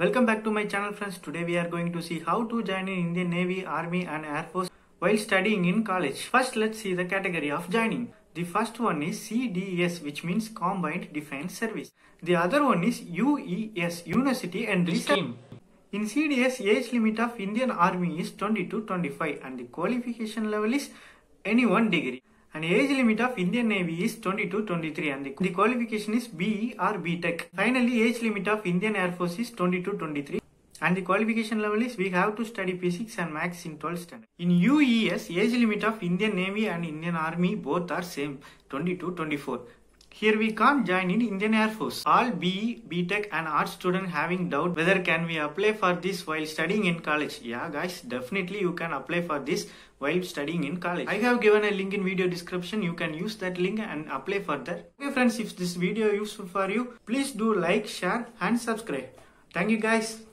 Welcome back to my channel friends. Today we are going to see how to join in Indian Navy, Army and Air Force while studying in college. First let's see the category of joining. The first one is CDS which means Combined Defense Service. The other one is UES University Entry Scheme. In CDS age limit of Indian Army is 20 to 25 and the qualification level is any one degree. And age limit of Indian Navy is 22-23 and the, qualification is BE or BTech. Finally age limit of Indian Air Force is 22-23 and the qualification level is we have to study physics and maths in 12th standard. In UES age limit of Indian Navy and Indian Army both are same 20 to 24. Here we can't join in Indian Air Force. All BE, BTech and art student having doubt whether can we apply for this while studying in college. Yeah guys, definitely you can apply for this while studying in college. I have given a link in video description. You can use that link and apply for that. Okay friends, if this video useful for you, please do like, share and subscribe. Thank you guys.